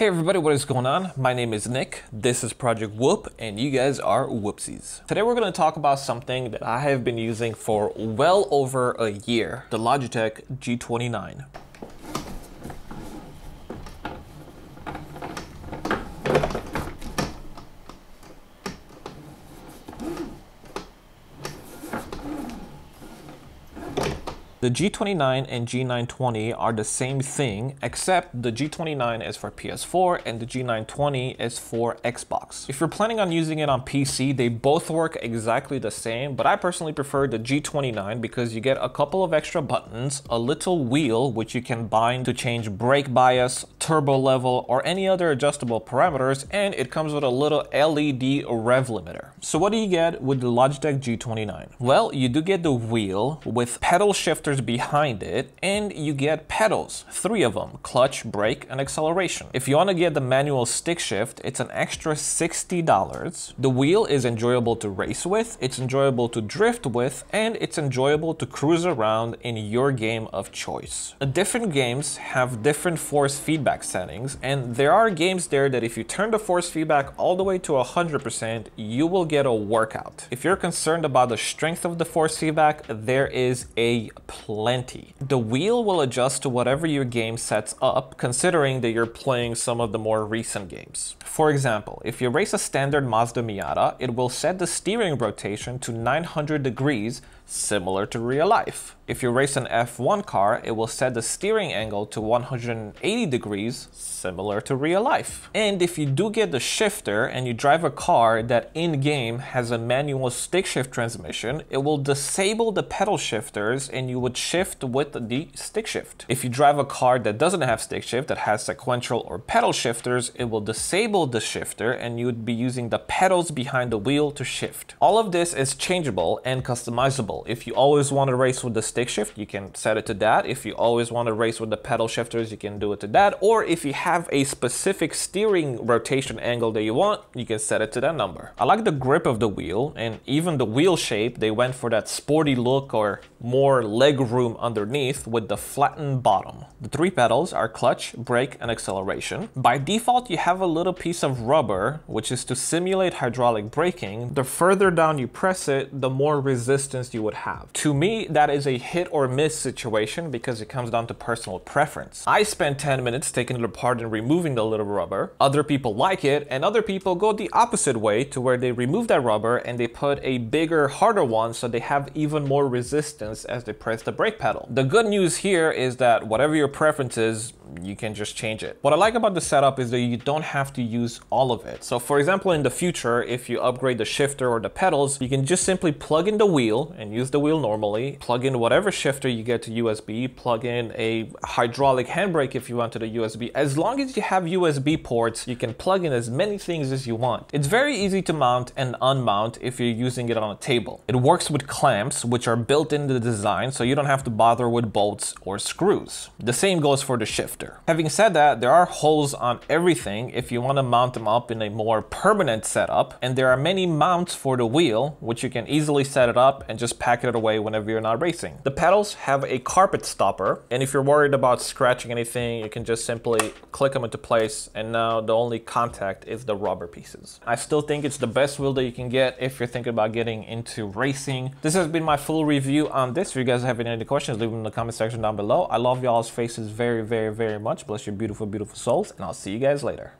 Hey everybody, what is going on? My name is Nick, this is Project WOOP, and you guys are Whoopsies. Today we're going to talk about something that I have been using for well over a year, the Logitech G29. The G29 and G920 are the same thing, except the G29 is for PS4 and the G920 is for Xbox. If you're planning on using it on PC, they both work exactly the same, but I personally prefer the G29 because you get a couple of extra buttons, a little wheel which you can bind to change brake bias, turbo level, or any other adjustable parameters, and it comes with a little LED rev limiter. So what do you get with the Logitech G29? Well, you do get the wheel with pedal shifter behind it and you get pedals, three of them, clutch, brake, and acceleration. If you want to get the manual stick shift, it's an extra $60. The wheel is enjoyable to race with, it's enjoyable to drift with, and it's enjoyable to cruise around in your game of choice. Uh, different games have different force feedback settings, and there are games there that if you turn the force feedback all the way to 100%, you will get a workout. If you're concerned about the strength of the force feedback, there is a plenty. The wheel will adjust to whatever your game sets up, considering that you're playing some of the more recent games. For example, if you race a standard Mazda Miata, it will set the steering rotation to 900 degrees similar to real life. If you race an F1 car, it will set the steering angle to 180 degrees, similar to real life. And if you do get the shifter and you drive a car that in-game has a manual stick shift transmission, it will disable the pedal shifters and you would shift with the stick shift. If you drive a car that doesn't have stick shift, that has sequential or pedal shifters, it will disable the shifter and you would be using the pedals behind the wheel to shift. All of this is changeable and customizable if you always want to race with the stick shift, you can set it to that. If you always want to race with the pedal shifters, you can do it to that. Or if you have a specific steering rotation angle that you want, you can set it to that number. I like the grip of the wheel and even the wheel shape. They went for that sporty look or more leg room underneath with the flattened bottom. The three pedals are clutch, brake, and acceleration. By default, you have a little piece of rubber, which is to simulate hydraulic braking. The further down you press it, the more resistance you would have. To me, that is a hit or miss situation because it comes down to personal preference. I spent 10 minutes taking it apart and removing the little rubber. Other people like it, and other people go the opposite way to where they remove that rubber and they put a bigger, harder one so they have even more resistance as they press the brake pedal. The good news here is that whatever your preference is, you can just change it. What I like about the setup is that you don't have to use all of it. So for example, in the future, if you upgrade the shifter or the pedals, you can just simply plug in the wheel and use the wheel normally, plug in whatever shifter you get to USB, plug in a hydraulic handbrake if you want to the USB. As long as you have USB ports, you can plug in as many things as you want. It's very easy to mount and unmount if you're using it on a table. It works with clamps, which are built into the design, so you don't have to bother with bolts or screws. The same goes for the shift Having said that, there are holes on everything if you want to mount them up in a more permanent setup, and there are many mounts for the wheel, which you can easily set it up and just pack it away whenever you're not racing. The pedals have a carpet stopper, and if you're worried about scratching anything, you can just simply click them into place, and now the only contact is the rubber pieces. I still think it's the best wheel that you can get if you're thinking about getting into racing. This has been my full review on this. If you guys have any questions, leave them in the comment section down below. I love y'all's faces very, very, very very much. Bless your beautiful, beautiful souls, and I'll see you guys later.